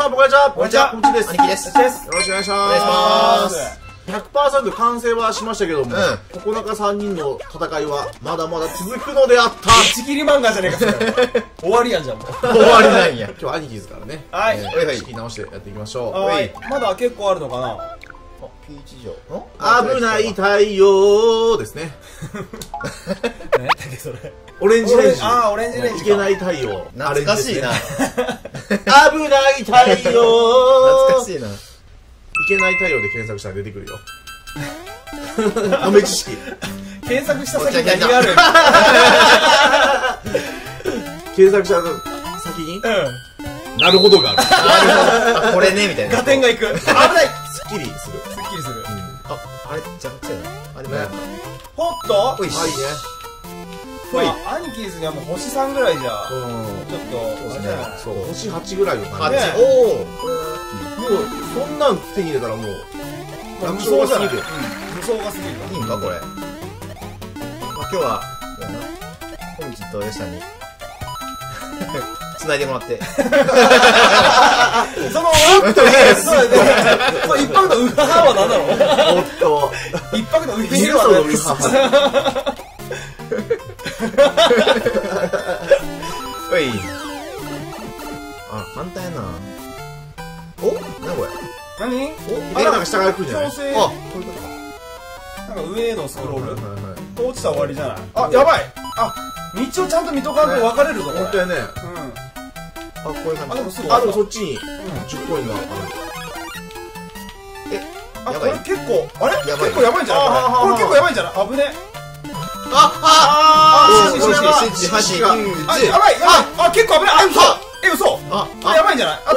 さん、こんにちは。こんにちは。こんにちは。です。兄貴です。です。よろしくお願いします。お願いします。100%完成はしましたけども、うん。9日3人の戦いはまだまだ続くのであった。打ち切り漫画じゃねえかそれ。終わりやんじゃんもう終わりなんや。今日は兄貴ですからね。はい。えー仕切り直してやってい。きましょう。はい。まだ結構あるのかなあ、ピーチ城。危ない太陽ですね。何やったっけそれオレンジレンジ。ああオレンジレンジいけない太陽。懐かしいな。危 ない太陽。懐かしいな。いけない太陽で検索したら出てくるよ。豆知識。検索した先に何がある 検索した先に、うんなるほどがある。あ、これね、みたいな。合点がいく危ない。すっきりするあ、あれ、じゃあ、違うな。あれ、ね。なんか。ほっとほいいね。ほい。まあ兄貴にはもう星3ぐらいじゃうん。ちょっとあれじゃない？そう、星8ぐらいのあ、感じ。ね。おおもう、そんなん手に入れたらもう、無勝が過ぎる。無双が過ぎるいいんか、これ。まあ、今日は。本日と吉田に、繋いでもらって。そのワンとねそうだね。そう一泊のウハハは何だろう。おっと、一泊のウヒいるルはね。そのウハハ。ほい。あ、簡単やな。お？なこれ。何？え、なんか下から来るんじゃない？あ、こういうことか。なんか上のスクロール。はいはいはい落ちたら終わりじゃない？あやばい。あ道をちゃんと見とかんと分かれるぞこれ。本当やね。うんあ、こういう感じ。あでもすぐあ、でもそっちに10コインがある。たあこやばいれ結構あれ？結構やばいんじゃない？これ結構やばいんじゃない？危ねあ、あ、あ7、これは8、9、10。あやばいやばいあ結構危ないあ嘘え嘘あ、あやばいんじゃないあは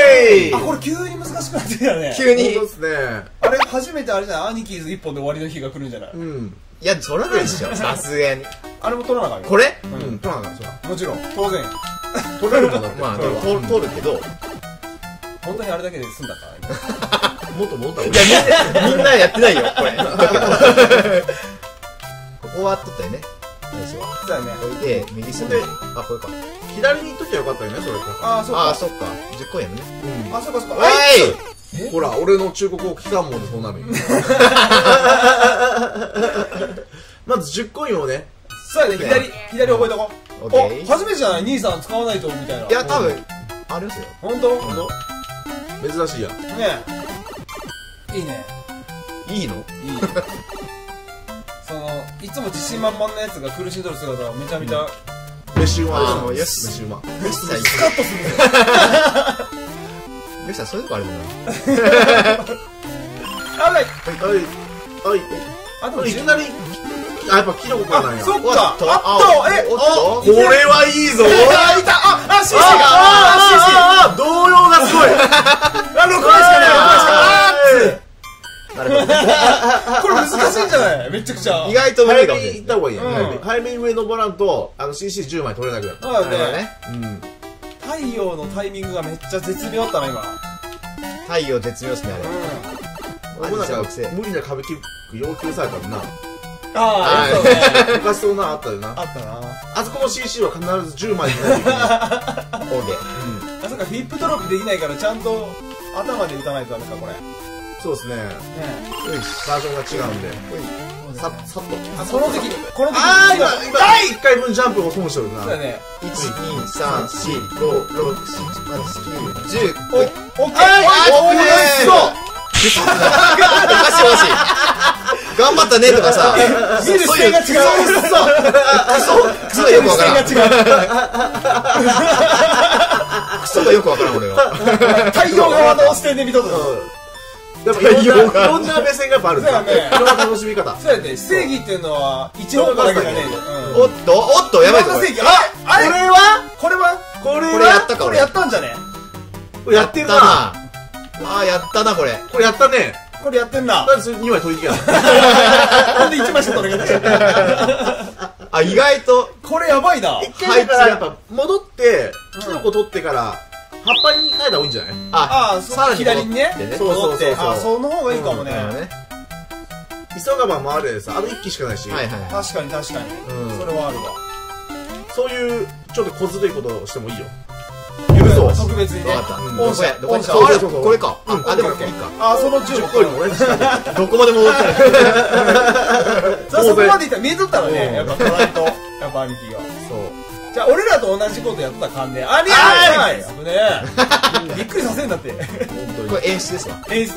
ーいあこれ急に難しくなってるよね急に本当。ですね。あれ初めてあれじゃないアニキーズ一本で終わりの日が来るんじゃないうん。いや、それはないでしょ。さすがに。あれも取らなあかんよこれ？うん、取らなかったもちろん当然 取れるもんだって。まあ、これは通取るけど。い本当にあれだけで済んだからもっと戻った方がいい。や、みんな、やってないよ、これ。ここは取ったよね。最初は。そうだねこれで、右下で、あ、これか。左に行っときゃよかったよね、それか。あ、ああそうかそっか。10個やね。うんあそうかそうかおいほら、俺の中国語機関網でそうなるよ。まず10コインをね、そうやね左左覚えとこオッケーお初めてじゃない？兄さん使わないとみたいな。いや、多分、ありますよ。本当？ほんと珍しいやん。ねえ。いいね。いいの？いい。そのいつも自信満々なやつが苦しんどる姿はめちゃめちゃ飯うまですあもうよし飯うま。よしさん、スカッとする よしさん、そういうとこあるもんな。あらいはい。はい。あでもいきなり、あ、やっぱキノコからなんや。そっかあっとえおっとこれはいいぞあいたああ CC があああ動揺がすごいあ CC あ6枚しかない6枚しかないあなるほど。ーこれ難しいんじゃないめちゃくちゃ意外と無理早めに。行った方がいいよ。うん早めに上登らんと、あの CC10 枚取れなくなる。そうだね。うん。太陽のタイミングがめっちゃ絶妙だったな今太陽絶妙っすね、あれ。俺もなんか無理な壁キック要求されたらな。ああそうね 昔そうなあったよな。あったなあそこの CC は必ず10枚になる。オーケあそうかフィップドロップできないからちゃんと頭で打たないとダメかこれねそうですね。ー。よし。バージョンが違うんで。ほいさ、さっと。あこの時この時あー、今、そう今、1回分ジャンプを損してるな。だね1、2、3、4、5、6、7、8、9、10。おおい、オッケーはいおおいしそうおかしいおかしい。頑張ったねとかさ。見る視点が違うクソ、クソがよくわからん。クソがよくわからん俺は。太陽側の視点で見とるうん。でもいろんな、いろんな目線がやっぱあるんだ。そうやね。いろんな楽しみ方。そうやね。正義っていうのは一方向だけじゃね。えでおっと、おっと、やばいぞこれ。正義。ああれこれは？これは？これこれやっはたか俺。これやったんじゃね？これやってるな。あー、やったな、これ。これやったね。これやってんな。なんでそれ2枚取りに行け なんで1枚しか取れなかったあ、意外と、これやばいな。一回だからやっぱ戻って、キノコ取ってから、葉っぱに変えた方がいいんじゃない？あ、ああそさらに左にね。戻ってね。そうそうそうあその方がいいかもね。急がば回れでさ、あと1機しかないし、はいはい。確かに確かに。うん。それはあるわ。そういう、ちょっと小ずるいことをしてもいいよ。許そう特別にね。わかった。うん。どこや？どこや御社あれこれか。うん。あ、あでもいいか。あその10 10個よりもね どこまで戻ったそこまでいったら見えとったらね。やっぱトランとやっぱ兄貴がそう。じゃあ俺らと同じことやってたらかんねえありゃーい危ね。え びっくりさせんだって。本当に。これ演出ですわ。演出。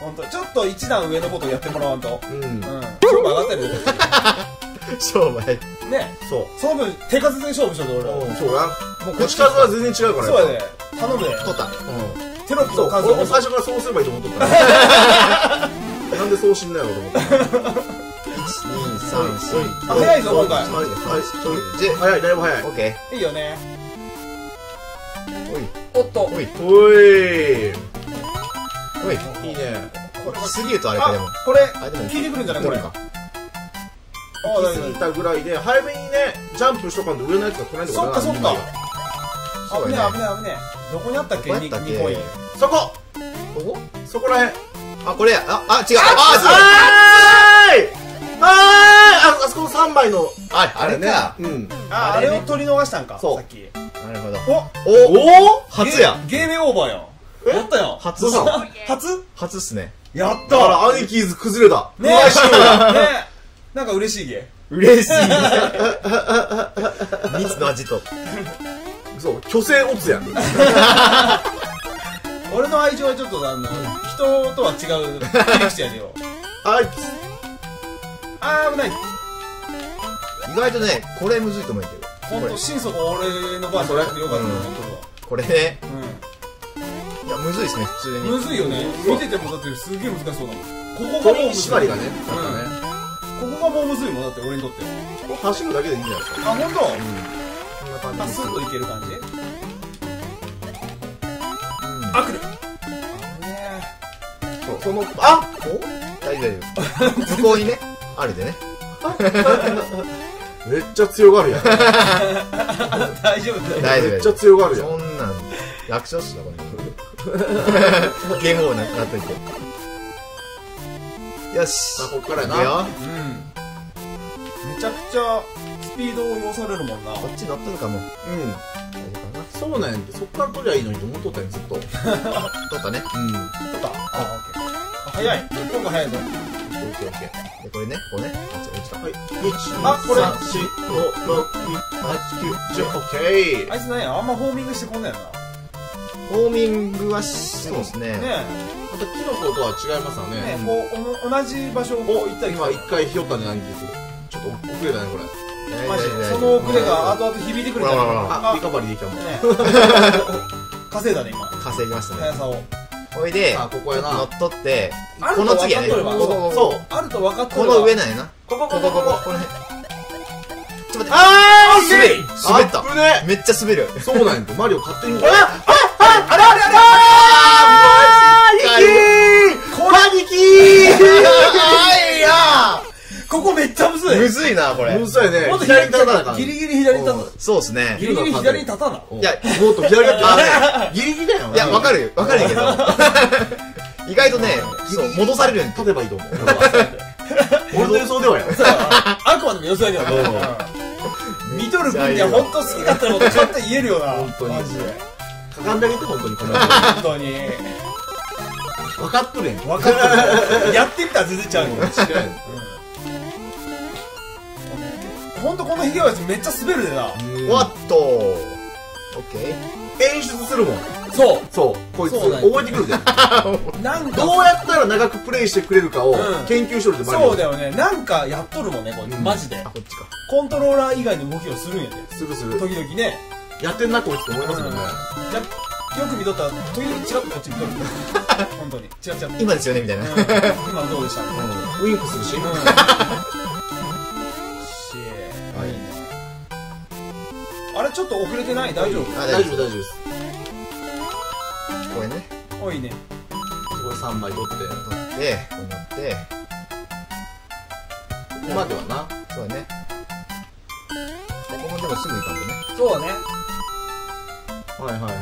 本当。ちょっと一段上のことやってもらわんと。うん。うん。勝負上がったりとか商売。ね。そう。その分手数で勝負しようと俺ら。そうや。もう口数は全然違うからそうやで頼むで。取った。テロップの数を。最初からそうすればいいと思っとった。か らなんでそうしんないのと思って1、2、3、4。あ早いぞ今回。早いだいぶ早いオッケいい。よねー。おい、おっとおい、おい。おい。い。い。ねしすぎるとあれか、でも。あこれ聞い。てくるんじゃない。これこれか。あ大丈行き過ぎたぐらい。で早めにねジャンプしとかんと上のやつが取れない。とそっかそっか危ねえ危ねえ危ねえどこにあったっけどこやったっけ2コインそこここそこらへんあ、これや。あ、あ、違う。あ、ああああそこの3枚の。あ、あれか。うん。あああれを取り逃したんかそう。さっき。なるほど。おおお初や。ゲームオーバーややったやん。初初？初っすね。やっだからアニキーズ崩れた。ねえねなんか嬉しいゲ嬉しい。蜜の味と。そう虚勢オツやん。俺の愛情はちょっとあの人とは違う切り口やでよ。あいつあー危ない。意外とね、これむずいと思うけど。ほんことれ。心底俺のバージョンやってよかったうん。本これね、当いや、むずいですね、普通うんに。むずいよね。見ててもだってすげえ難しそうだもん。こここがもうむずい。縛りがねここがもうむずいもんだって俺にとって。走るだけでいいんじゃないですか。あ本当？こん。な感じあスッといける感じ？うん。あくる。あねそうそのあお？大丈夫、大丈夫。向こうにね、あるでね。めっちゃ強がるやん大丈夫だ大丈夫めっちゃ強がるやんそんなん、楽勝っすだ、これ。ゲームオーななっといて。よし。あこっからやなよ。うんめちゃくちゃスピードを要されるもんなこっち乗っとるかも。うんそうなんやそっから取りゃいいのにと思っとったやんずっと取ったね。取ったあオッケー早い今回早いぞケーオッケー。で、これね、こうね。あ、違う、違う。はい。あこれ1 2 3 4 5 6 7 8 9 10オッケー。あいつなんやあんまホーミングしてこんなんやホーミングはし、そうですね。なねまたキノコとは違いますわえね。ねえこう同じ場所を行ったり今り。一回ひよったんじゃないんですよちょっと遅れたねこれ。マジ大丈夫その遅れが後々響いてくるんじゃないほらほらあリカバリーできたもんね稼いだね今稼ぎましたね。速さをほいで、ここやな。乗っ取って、ことの次やね。そう。あると分かってこの上なんやな。ここここ、ここ、この辺。ちょっと待って。あー滑る滑った。めっちゃ滑る。そうなんや。てマリオ勝手に。あ ああれあれあれこらにきあいやここめっちゃむずい。むずいな、これ。む。ずいね。もっと左に立たなギリギリ左に立つそうですね。ギ。リギリ左に立たなう。んいやもっと左に立あた ギリギリわかるよ。わかるけど。意外とね、そう、戻されるん立てばいいと思う。俺の予想ではやあくまでも予想やけど。見とる分には本当好きだったことちゃんと言えるよな。本当に。マジで。かがんであげて本当にこの本当に。分かっとるやん。分かってる。やってみたら全然ちゃうよ。本当このヒゲはめっちゃ滑るでな。わっと。オッケ演出するもん。そう。そう。こいつそうなんや。覚えてくるで。なんか。どうやったら長くプレイしてくれるかをうん。研究しとるでマリオそうだよね。なんかやっとるもんねこいつ。うん。マジで。こっちか。コントローラー以外の動きをするんやで。するする。時々ね。やってんなこいつと思いますもんねじゃよく見とったら時々チラッとこっち見とる。本当に。チラチラ今ですよね、みたいな。うん。今どうでした？ねうん。ウインクするし。うんれちょっと遅れてない？大丈夫？あ、大大丈夫。大丈夫です。これね。おいいねこれ3枚取って取って、ここに乗って、ここまではな。そうだね。ここもでもすぐ行かんとね。そうだね。はいはいはい。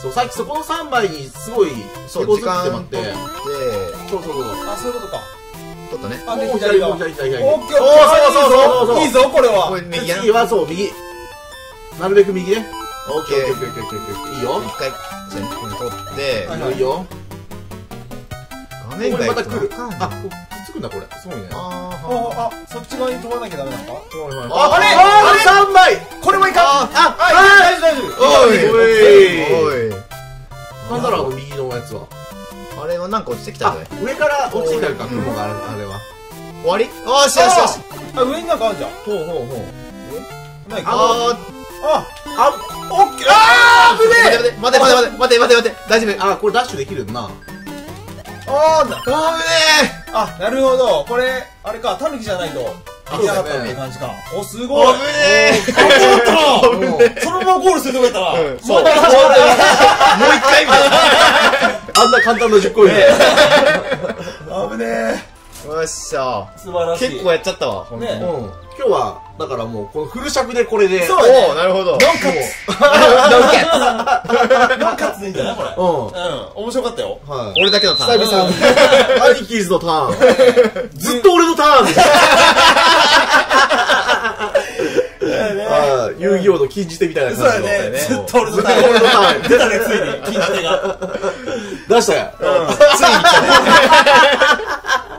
そうさっきそこの3枚にすごいそう、時間取って待って、そうそうそう。あそういうことか取ったね。あで左左側左左左オッケーそうそうそうそういいぞこれはこれ右次はそう右なるべく右ね。オッケー、オッケーオッケー、オッケー。いいよ。一回、じゃあこれ取って、はいいいよ。画面これまた来る。あ、くっつくんだ、これ。すごいね。あ、あそっち側に飛ばなきゃダメなのか？ああれあれ !3 枚これもいかんあ大丈夫大丈ー夫。おいおいおいなんだろう、右のやつは。あれはなんか落ちてきたあぜ、上から落ちてきたのか、うん雲があるあれは。終わり？よしよしよしあ、上になんかあるじゃん。ほうほうほう。何？かああ、あ、オッケーあー危ーねえ待て待て待て待て待て待て待て大丈夫あ、これダッシュできるんな。あーな危ねあ、なるほど。これ、あれか、タヌキじゃないと。あいけなかっていう感じか。お、すごい。え危ねあ、ゴールだったなそのままゴールするとこやったな。うんそう。えもう一回みたいあんな簡単な10個。危ねなよっしゃえ。素晴らしい。結構やっちゃったわ本当にねうん。今日は、だからもう、このフル尺でこれで。そうおおなるほどノンカッツ。ノンカッツでいいんじゃ ないこれ。うん。うん。面白かったよ。はい。俺だけのターン久々、兄貴ズのターン。ずっと俺のターン遊戯王の禁じ手みたいなそう感じの。だね。ずっと俺のタずっと俺のターン。出たね、ついに。禁じ手が。出したや。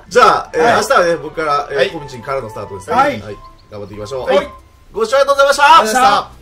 じゃあ、えーはい明日はね、僕から、えーはいコミチンからのスタートですね。はい頑張っていきましょう。はいご視聴ありがとうございましたありがとうございました